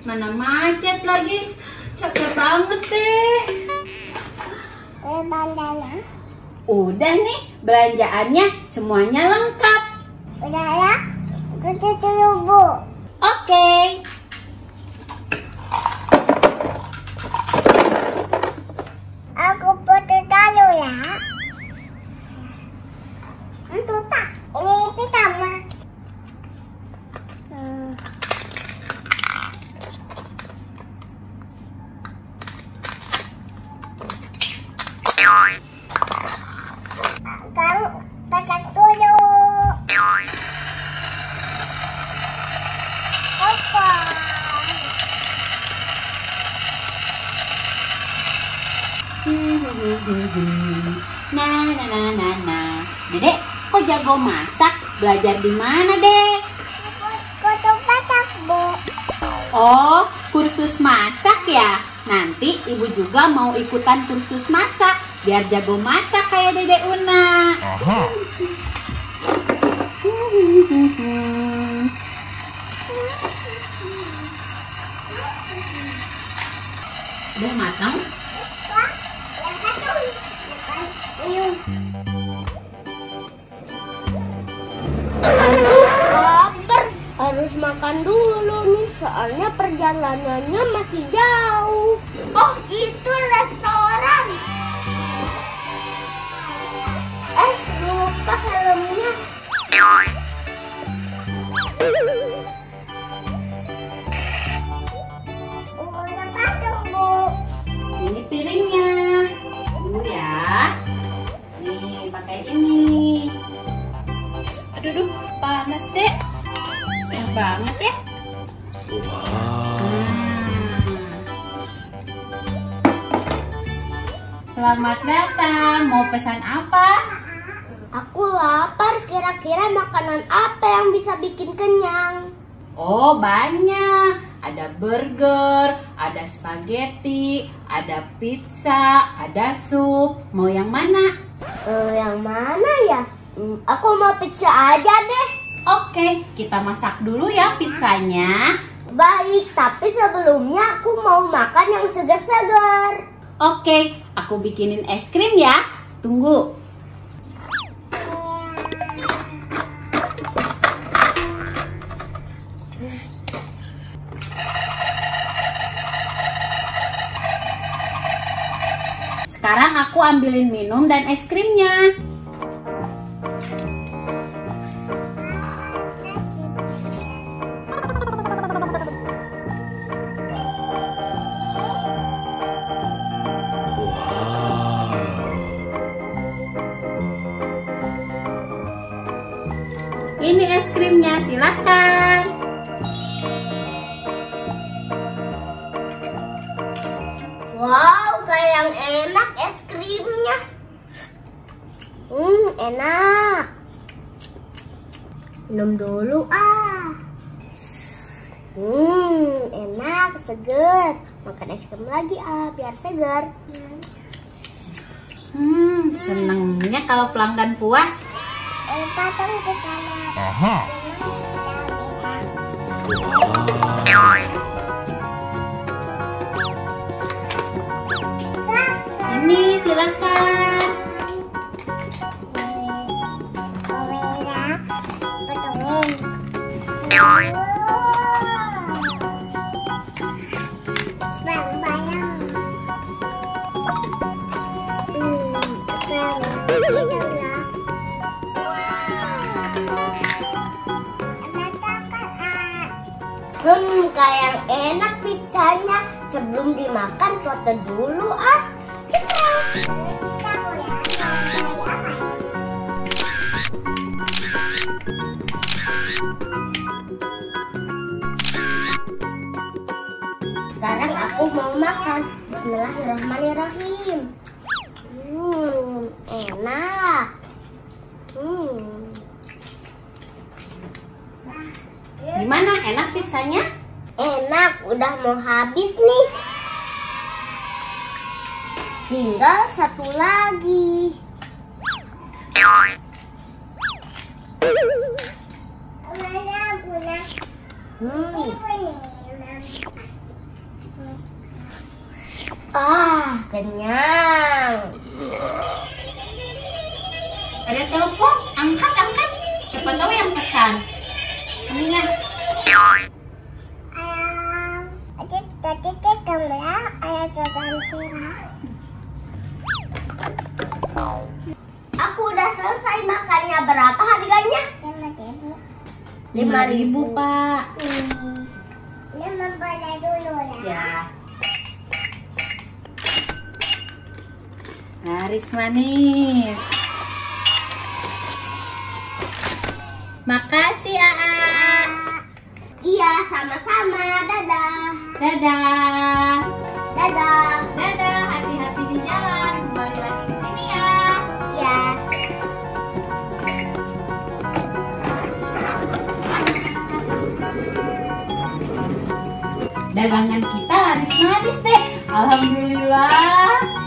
Mana macet lagi. Capek banget deh. Eh, bandana. Udah nih, belanjaannya semuanya lengkap. Udah ya? Cuci dulu, Bu. Dedek, kok jago masak? Belajar di mana, Dek? Kotor petak, Bu. Oh, kursus masak ya? Nanti ibu juga mau ikutan kursus masak biar jago masak kayak Dedek Una. Aha. Udah matang? Makan dulu nih, soalnya perjalanannya masih jauh. Oh, itu restoran. Eh, lupa helmnya. Bu. Ini piringnya. Ya. Nih, pakai ini. Aduh, duh, panas deh. Banget ya. Selamat datang. Mau pesan apa? Aku lapar, kira-kira makanan apa yang bisa bikin kenyang? Oh, banyak. Ada burger, ada spaghetti, ada pizza, ada sup. Mau yang mana? Eh, yang mana ya? Hmm, aku mau pizza aja deh. Oke, kita masak dulu ya pizzanya. Baik, tapi sebelumnya aku mau makan yang segar-segar. Oke, aku bikinin es krim ya. Tunggu. Sekarang aku ambilin minum dan es krimnya. Ini es krimnya, silahkan. Wow, kayak yang enak es krimnya. Hmm, enak. Minum dulu ah. Hmm, enak, seger. Makan es krim lagi ah, biar segar. Hmm, senengnya kalau pelanggan puas. Uh -huh. Hmm, kayak enak pizzanya. Sebelum dimakan foto dulu ah. Sekarang aku mau makan. Bismillahirrahmanirrahim. Hmm, enak. Hmm. Gimana? Enak pizzanya? Enak, udah mau habis nih. Tinggal satu lagi. Hmm. Ah, kenyang. Ada telepon, angkat, angkat. Siapa tahu yang pesan. Berapa harganya? Lima ribu. Lima ribu pak. Lima boleh dulu ya. Ya. Laris manis. Makasih Aa. Iya, sama-sama. Dadah. Dadah. Dagangan kita laris manis deh. Alhamdulillah.